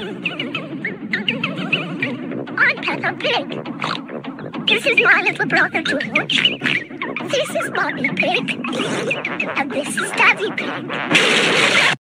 I'm Peppa Pig. This is my little brother George. This is Mommy Pig. And this is Daddy Pig.